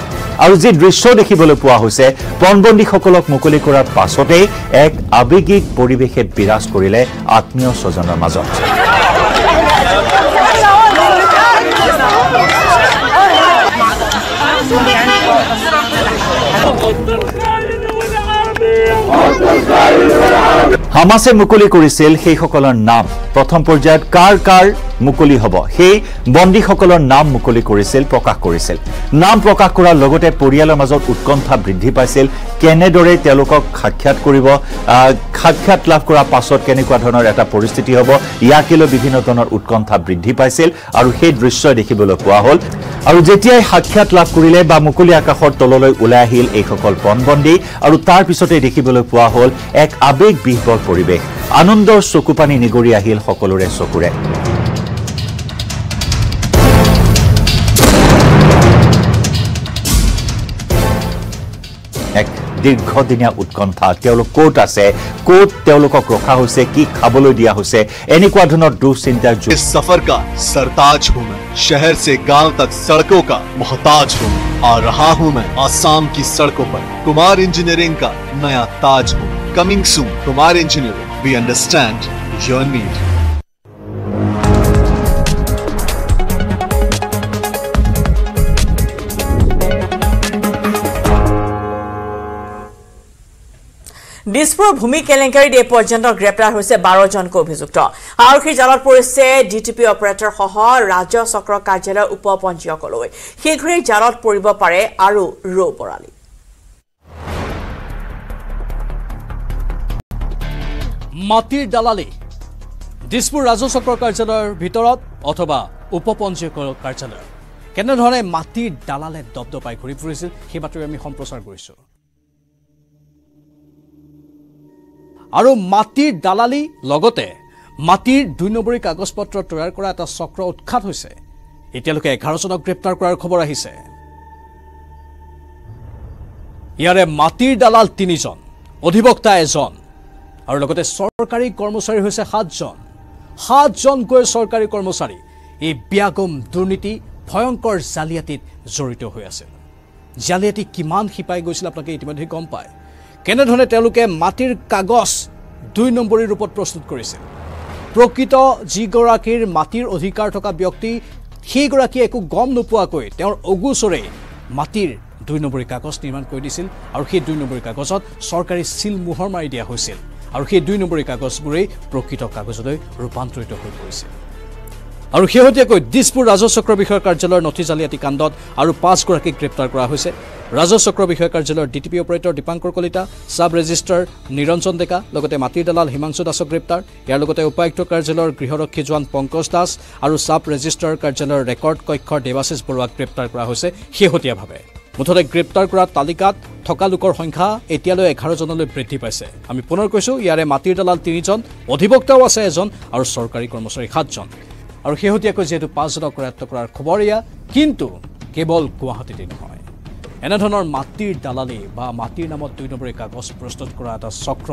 আৰু যি দৃশ্য দেখিবলৈ পোৱা হৈছে পণবন্দীসকলক মুকলি কৰাৰ পাছতেই এক আৱেগিক পৰিৱেশে বিৰাজ কৰিলে আত্মীয় স্বজনৰ মাজত। হামাছে মুকলি কৰিছিল সেইসকলৰ নাম। প্ৰথম পৰ্যায়ত কাৰ কাৰ মুকলি হ'ব। সেই বন্দীসকলৰ নাম মুকলি কৰিছিল প্ৰকাশ কৰিছিল। নাম প্ৰকাশ কৰাৰ লগতে পৰিয়ালৰ মাজত উৎকণ্ঠা বৃদ্ধি পাইছিল। কেনেদৰে তেওঁলোকক সাক্ষাৎ কৰিব সাক্ষাৎ লাভ কৰাৰ পাছত কেনেকুৱা ধৰণৰ এটা পৰিস্থিতি হ'ব ইয়াকে লৈ বিভিন্ন ধৰণৰ উৎকণ্ঠা বৃদ্ধি পাইছিল আৰু সেই দৃশ্য দেখিবলৈ পোৱা হ'ল। আৰু যেতিয়াই সাক্ষাৎ লাভ কৰিলে বা মুকলি আকাশৰ তললৈ ওলাই আহিল এইসকল পণবন্দী আৰু তাৰ পিছতে দেখিবলৈ পোৱা হ'ল এক আৱেগ বিহ্বৰ পৰিৱেশ। আনন্দৰ চকুপানী নিগৰি আহিল সকলোৰে চকুৰে। এক দীৰ্ঘদিনীয়া উৎকণ্ঠা তেওঁলোক ক'ত আছে ক'ত তেওঁলোকক ৰখা হৈছে কি খাবলৈ দিয়া হৈছে এনেকুৱা ধৰণৰ দুশ্চিন্তাৰ যুগ इस सफर का सरताज हूँ मैं शहर से गांव तक सड़कों का मोहताज हूँ मैं। आ रहा हूँ मैं आसाम की सड़कों पर कुमार इंजीनियरिंग का नया ताज हूँ coming soon Kumar engineering we understand your need দিছপুৰৰ ভূমি কেলেংকাৰীত এই পৰ্যন্ত গ্ৰেপ্তাৰ হৈছে বাৰজনকৈ অভিযুক্ত। আৰক্ষীৰ জালত পৰিছে ডি টি পি অপাৰেটৰসহ ৰাজ্য চক্ৰ কাৰ্যালয়ৰ উপ পঞ্জীয়কলৈ শীঘ্ৰেই জালত পৰিব পাৰে আৰু ৰৌ বৰালী। মাটিৰ দালালি দিছপুৰ ৰাজচক্ৰ কাৰ্যালয়ৰ ভিতৰত অথবা উপ পঞ্জীয়কৰ কাৰ্যালয়ত কেনেধৰণে মাটিৰ দালালে দপদপাই ঘূৰি ফুৰিছিল সেই বাতৰি আমি সম্প্ৰচাৰ কৰিছোঁ। আৰু মাটিৰ দালালি লগতে মাটিৰ দুই নম্বৰী কাগজ পত্ৰ তৈয়াৰ কৰা এটা চক্ৰ উৎখাত হৈছে। এতিয়ালৈকে এঘাৰজনক গ্ৰেপ্তাৰ কৰাৰ খবৰ আহিছে। ইয়াৰে মাটিৰ দালাল তিনিজন অধিবক্তা এজন আৰু লগতে চৰকাৰী কৰ্মচাৰী হৈছে সাতজন। সাতজনকৈ চৰকাৰী কৰ্মচাৰী। এই ব্যাগম দুৰ্নীতি ভয়ংকৰ জালিয়াতিত জড়িত হৈ আছিল জালিয়াতি কিমান শিপাই গৈছিল আপোনালোকে ইতিমধ্যে গম পায়। কেনেধৰণে তেওঁলোকে মাটিৰ কাগজ দুই নম্বৰী ৰূপত প্ৰস্তুত কৰিছিল? প্ৰকৃত যিগৰাকীৰ মাটিৰ অধিকাৰ থকা ব্যক্তি সেইগৰাকীয়ে একো গম নোপোৱাকৈ তেওঁৰ অগোচৰে মাটিৰ দুই নম্বৰী কাগজ নিৰ্মাণ কৰি দিছিল আৰু সেই দুই নম্বৰী কাগজত চৰকাৰী চিল মোহৰ মাৰি দিয়া হৈছিল আৰু সেই দুই নম্বৰী কাগজবোৰেই প্ৰকৃত কাগজলৈ ৰূপান্তৰিত হৈ পৰিছিল। আৰু শেহতীয়াকৈ দিছপুৰ ৰাজচক্ৰ বিষয়া কাৰ্যালয়ৰ নথি জালিয়াতি কাণ্ডত আৰু পাঁচগৰাকীক গ্ৰেপ্তাৰ কৰা হৈছে। ৰাজচক্ৰ বিষয়া কাৰ্যালয়ৰ D T P operator Dipankar Kalita sub registrar Niranjan Deka লগতে মাটিৰ দালাল হিমাংশু দাসক গ্ৰেপ্তাৰ। ইয়াৰ লগতে উপায়ুক্ত কাৰ্যালয়ৰ গৃহৰক্ষী জোৱান পংকজ দাস আৰু ছাব ৰেজিষ্ট্ৰাৰ কাৰ্যালয়ৰ ৰেকৰ্ড কক্ষৰ দেৱাশিষ বৰুৱাক গ্ৰেপ্তাৰ কৰা হৈছে শেহতীয়াভাৱে। মুঠতে গ্ৰেপ্তাৰ কৰা তালিকাত থকা লোকৰ সংখ্যা এতিয়ালৈ এঘাৰজনলৈ বৃদ্ধি পাইছে। আমি পুনৰ কৈছোঁ ইয়াৰে মাটিৰ দালাল তিনিজন অধিবক্তাও আছে এজন আৰু চৰকাৰী কৰ্মচাৰী সাতজন। আৰু শেহতীয়াকৈ যিহেতু পাঁচজনক কৰায়ত্ব কৰাৰ খবৰ এয়া কিন্তু কেৱল গুৱাহাটীতে নহয়। এনেধৰণৰ মাটিৰ দালালি বা মাটিৰ নামত দুই নম্বৰী কাগজ প্ৰস্তুত কৰা এটা চক্ৰ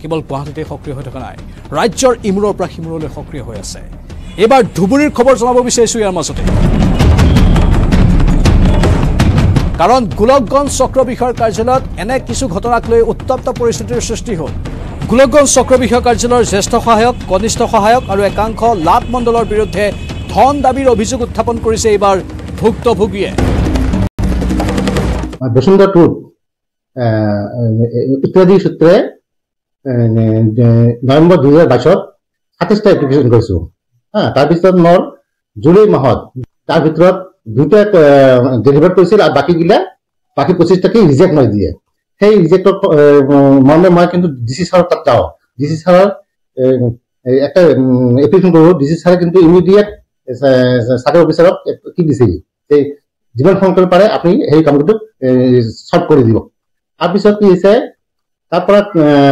কেৱল গুৱাহাটীতে সক্ৰিয় হৈ থকা নাই ৰাজ্যৰ ইমূৰৰ পৰা সিমূৰলৈ সক্ৰিয় হৈ আছে। এইবাৰ ধুবুৰীৰ খবৰ জনাব বিচাৰিছোঁ ইয়াৰ মাজতে। কাৰণ গোলকগঞ্জ চক্ৰ বিষয়াৰ কাৰ্যালয়ত এনে কিছু ঘটনাক লৈ উত্তপ্ত পৰিস্থিতিৰ সৃষ্টি হ'ল। গোলকগঞ্জ চক্ৰ বিষয়া কাৰ্যালয়ৰ জ্যেষ্ঠ সহায়ক কনিষ্ঠ সহায়ক আৰু একাংশ লাট মণ্ডলৰ বিৰুদ্ধে ধন দাবীৰ অভিযোগ উত্থাপন কৰিছে এইবাৰ ভুক্তভোগীয়ে। ইত্যাদি সূত্ৰে নৱেম্বৰ দুহেজাৰ বাইছত সাতাইছটা এপ্লিকেশ্যন কৰিছোঁ। হা তাৰপিছত মোৰ জুলাই মাহত তাৰ ভিতৰত দুটা ডেলিভাৰ কৰিছিল আৰু বাকীগিলা বাকী পঁচিছটাকে ৰিজেক্ট মাৰি দিয়ে। সেই ৰিজেক্টৰ মৰ্মে মই কিন্তু ডি চি ছাৰৰ তাত যাওঁ। ডি চি ছাৰৰ একটা এপ্লিকেশ্যন কৰোঁ। ডি চি ছাৰে কিন্তু ইমিডিয়েট চাৰ্ভে অফিচাৰক কি দিছিল? যে যিমান সোনকালে পাৰে আপুনি সেই কামটো চল্ভ কৰি দিব। তাৰপিছত কি হৈছে তাৰ পৰা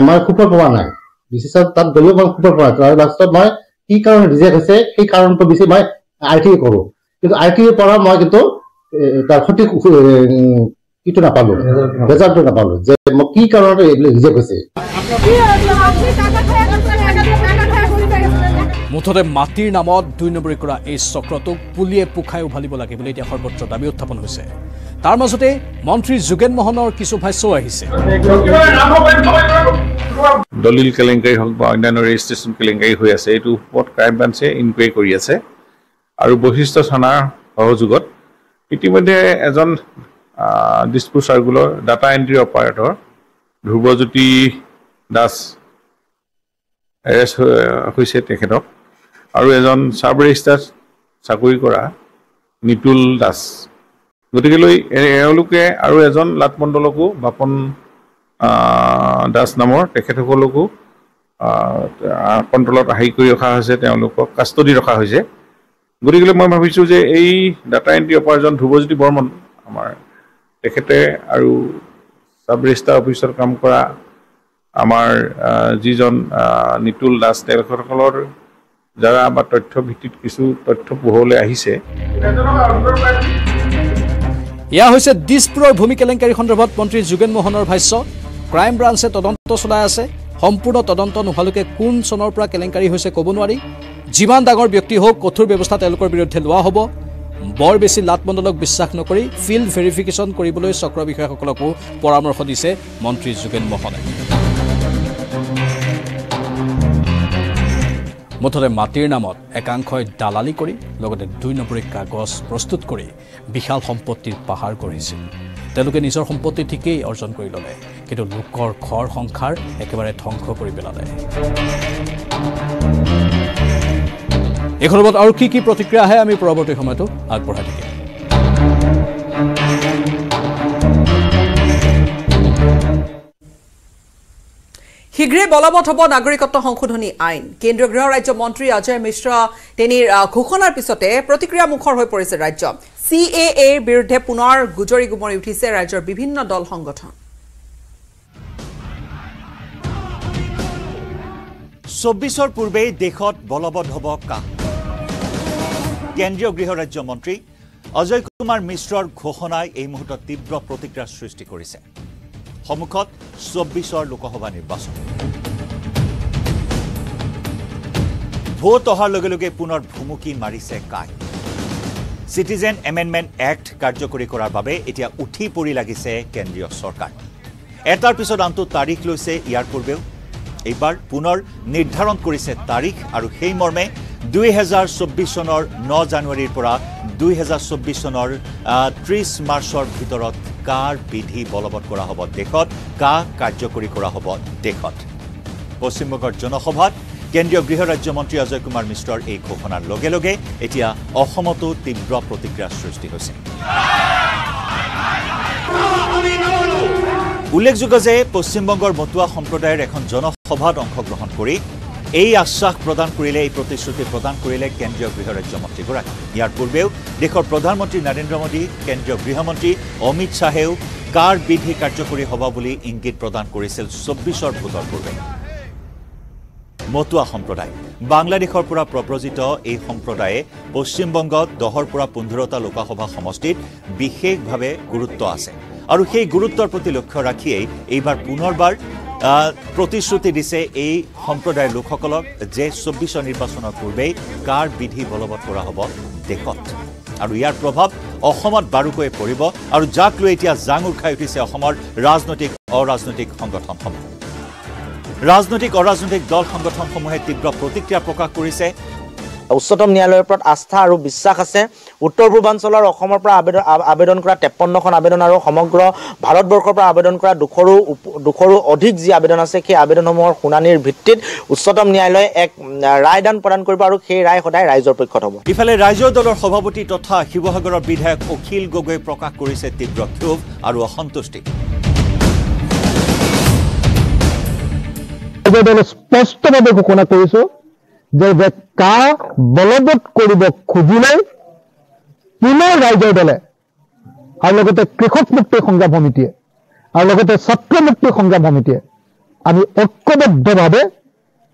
মই সুফল পোৱা নাই। বিশেষত তাত গ'লেও মই সুফল পোৱা নাই। লাষ্টত মই কি কাৰণে ৰিজেক্ট হৈছে সেই কাৰণটো বেছি মই আৰ টি কৰোঁ। কিন্তু আৰ টিৰ পৰা মই কিন্তু তাৰ সঠিক কিটো নাপালো ৰেজাল্টটো নাপালো। যে মই কি কাৰণত এইবিলাক ৰিজেক্ট হৈছে? মুঠতে মাটিৰ নামত দুই নম্বৰী কৰা এই চক্ৰটোক পুলিয়ে পোখাই উভালিব লাগে বুলি এতিয়া সৰ্বত্ৰ দাবী উত্থাপন হৈছে। তাৰ মাজতে মন্ত্ৰী যোগেন মোহনৰ কিছু ভাষ্যও আহিছে। দলিল কেলেংকাৰী হওক বা অন্যান্য ৰেজিষ্ট্ৰেশ্যন কেলেংকাৰী হৈ আছে। এইটো ওপৰত ক্ৰাইম ব্ৰাঞ্চে ইনকুৱাৰী কৰি আছে। আৰু বৈশিষ্ট থানাৰ সহযোগত ইতিমধ্যে এজন Dispur চাৰ্কুলৰ data entry operator Dhrubajyoti Das arrest হৈছে তেখেতক। আৰু এজন চাব ৰেজিষ্টাৰ চাকৰি কৰা নিতুল দাস। গতিকেলৈ এওঁলোকে আৰু এজন লাটমণ্ডলকো বাপন দাস নামৰ তেখেতসকলকো কণ্ট্ৰলত হেৰি কৰি ৰখা হৈছে তেওঁলোকক কাষ্টডি ৰখা হৈছে। গতিকে মই ভাবিছোঁ যে এই ডাটা এণ্ট্ৰি অপাৰজন ধ্ৰুৱজ্যোতি বৰ্মন আমাৰ তেখেতে আৰু চাব ৰেজিষ্টাৰ অফিচত কাম কৰা আমাৰ যিজন নিতুল দাস তেখেতসকলৰ দ্বাৰা বা তথ্য ভিত্তিত কিছু তথ্য পোহৰলৈ আহিছে। এয়া হৈছে দিছপুৰৰ ভূমি কেলেংকাৰী সন্দৰ্ভত মন্ত্ৰী যোগেন মোহনৰ ভাষ্য। ক্ৰাইম ব্ৰাঞ্চে তদন্ত চলাই আছে। সম্পূৰ্ণ তদন্ত নোহোৱালৈকে কোন চনৰ পৰা কেলেংকাৰী হৈছে ক'ব নোৱাৰি। যিমান ডাঙৰ ব্যক্তি হওক কঠোৰ ব্যৱস্থা তেওঁলোকৰ বিৰুদ্ধে লোৱা হ'ব। বৰ বেছি লাটমণ্ডলক বিশ্বাস নকৰি ফিল্ড ভেৰিফিকেশ্যন কৰিবলৈ চক্ৰ বিষয়াসকলকো পৰামৰ্শ দিছে মন্ত্ৰী যোগেন মোহনে। মুঠতে মাটিৰ নামত একাংশই দালালি কৰি লগতে দুই নম্বৰী কাগজ প্ৰস্তুত কৰি বিশাল সম্পত্তিৰ পাহাৰ গঢ়িছিল। তেওঁলোকে নিজৰ সম্পত্তি ঠিকেই অৰ্জন কৰি ল'লে কিন্তু লোকৰ ঘৰ সংসাৰ একেবাৰে ধ্বংস কৰি পেলালে। এই সন্দৰ্ভত আৰু কি কি প্ৰতিক্ৰিয়া আহে আমি পৰৱৰ্তী সময়তো আগবঢ়াই থাকিম। শীঘ্ৰে বলবৎ হ'ব নাগৰিকত্ব সংশোধনী আইন। কেন্দ্ৰীয় গৃহ ৰাজ্য মন্ত্ৰী অজয় মিশ্ৰ তেনিৰ ঘোষণাৰ পিছতে প্ৰতিক্ৰিয়া মুখৰ হৈ পৰিছে ৰাজ্য। চি এ এৰ বিৰুদ্ধে পুনৰ গুজৰি গুমৰি উঠিছে ৰাজ্যৰ বিভিন্ন দল সংগঠন। চৌব্বিছৰ পূৰ্বেই দেশত বলবৎ হ'ব কা কেন্দ্ৰীয় গৃহ ৰাজ্য মন্ত্ৰী অজয় কুমাৰ মিশ্ৰৰ ঘোষণাই এই মুহূৰ্তত তীব্ৰ প্ৰতিক্ৰিয়াৰ সৃষ্টি কৰিছে। সন্মুখত চৌব্বিছৰ লোকসভা নিৰ্বাচন। ভোট অহাৰ লগে লগে পুনৰ ভুমুকি মাৰিছে কাই। চিটিজেন এমেণ্ডমেণ্ট এক্ট কাৰ্যকৰী কৰাৰ বাবে এতিয়া উঠি পৰি লাগিছে কেন্দ্ৰীয় চৰকাৰ। এটাৰ পিছত আনটো তাৰিখ লৈছে ইয়াৰ পূৰ্বেও। এইবাৰ পুনৰ নিৰ্ধাৰণ কৰিছে তাৰিখ আৰু সেই মৰ্মে দুই হেজাৰ চৌব্বিছ চনৰ ন জানুৱাৰীৰ পৰা দুই হেজাৰ চৌব্বিছ চনৰ ত্ৰিছ মাৰ্চৰ ভিতৰত কাৰ বিধি বলবৎ কৰা হ'ব দেশত কা কাৰ্যকৰী কৰা হ'ব দেশত? পশ্চিমবংগৰ জনসভাত কেন্দ্ৰীয় গৃহ ৰাজ্যমন্ত্ৰী অজয় কুমাৰ মিশ্ৰৰ এই ঘোষণাৰ লগে লগে এতিয়া অসমতো তীব্ৰ প্ৰতিক্ৰিয়াৰ সৃষ্টি হৈছে। উল্লেখযোগ্য যে পশ্চিমবংগৰ মতুৱা সম্প্ৰদায়ৰ এখন জনসভাত অংশগ্ৰহণ কৰি এই আশ্বাস প্ৰদান কৰিলে এই প্ৰতিশ্ৰুতি প্ৰদান কৰিলে কেন্দ্ৰীয় গৃহ ৰাজ্যমন্ত্ৰীগৰাকী। ইয়াৰ পূৰ্বেও দেশৰ প্ৰধানমন্ত্ৰী নৰেন্দ্ৰ মোদী কেন্দ্ৰীয় গৃহমন্ত্ৰী অমিত শ্বাহেও কাৰ বিধি কাৰ্যকৰী হ'ব বুলি ইংগিত প্ৰদান কৰিছিল চৌব্বিছৰ ভোটৰ পূৰ্বে। মতুৱা সম্প্ৰদায়। বাংলাদেশৰ পৰা প্ৰব্ৰজিত এই সম্প্ৰদায়ে পশ্চিমবংগত দহৰ পৰা পোন্ধৰটা লোকসভা সমষ্টিত বিশেষভাৱে গুৰুত্ব আছে। আৰু সেই গুৰুত্বৰ প্ৰতি লক্ষ্য ৰাখিয়েই এইবাৰ পুনৰবাৰ প্ৰতিশ্ৰুতি দিছে এই সম্প্ৰদায়ৰ লোকসকলক যে চৌব্বিছৰ নিৰ্বাচনৰ পূৰ্বেই কাৰ বিধি বলবৎ কৰা হ'ব দেশত। আৰু ইয়াৰ প্ৰভাৱ অসমত বাৰুকৈ পৰিব আৰু যাক লৈ এতিয়া জাঙুৰ খাই উঠিছে অসমৰ ৰাজনৈতিক অৰাজনৈতিক সংগঠনসমূহ। ৰাজনৈতিক অৰাজনৈতিক দল সংগঠনসমূহে তীব্ৰ প্ৰতিক্ৰিয়া প্ৰকাশ কৰিছে। উচ্চতম ন্যায়ালয়ৰ ওপৰত আস্থা আৰু বিশ্বাস আছে। উত্তৰ পূৰ্বাঞ্চলৰ অসমৰ পৰা আবেদন আবেদন কৰা তেপন্নখন আবেদন আৰু সমগ্ৰ ভাৰতবৰ্ষৰ পৰা আবেদন কৰা দুশৰো দুশৰো অধিক যি আবেদন আছে সেই আবেদনসমূহৰ শুনানিৰ ভিত্তিত উচ্চতম ন্যায়ালয়ে এক ৰায়দান প্ৰদান কৰিব আৰু সেই ৰায় সদায় ৰাইজৰ পক্ষত হ'ব। ইফালে ৰাইজৰ দলৰ সভাপতি তথা শিৱসাগৰৰ বিধায়ক অখিল গগৈয়ে প্ৰকাশ কৰিছে তীব্ৰ ক্ষোভ আৰু অসন্তুষ্টি। স্পষ্টভাৱে ঘোষণা কৰিছো যে কা বলবৎ কৰিব খুজিলে পুনৰ ৰাইজৰ দলে আৰু লগতে কৃষক মুক্তি সংগ্ৰাম সমিতিয়ে আৰু লগতে ছাত্ৰ মুক্তি সংগ্ৰাম সমিতিয়ে আমি ঐক্যবদ্ধভাৱে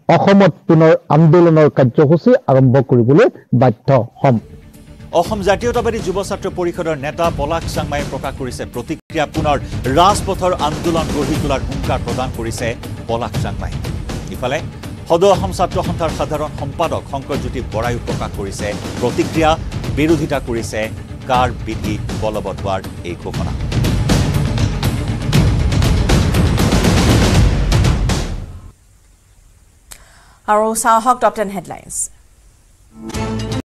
অসমত পুনৰ আন্দোলনৰ কাৰ্যসূচী আৰম্ভ কৰিবলৈ বাধ্য হ'ম। অসম জাতীয়তাবাদী যুৱ ছাত্ৰ পৰিষদৰ নেতা পলাশ চাংমাই প্ৰকাশ কৰিছে প্ৰতিক্ৰিয়া। পুনৰ ৰাজপথৰ আন্দোলন গঢ়ি তোলাৰ হুংকাৰ প্ৰদান কৰিছে পলাশ চাংমাই। ইফালে সদৌ অসম ছাত্ৰ সন্থাৰ সাধাৰণ সম্পাদক শংকৰজ্যোতি বৰাইও প্ৰকাশ কৰিছে প্ৰতিক্ৰিয়া বিৰোধিতা কৰিছে কাৰ বিধি বলবৎ হোৱাৰ এই ঘোষণা। আৰু চাওঁ আহক টপ টেন হেডলাইনছ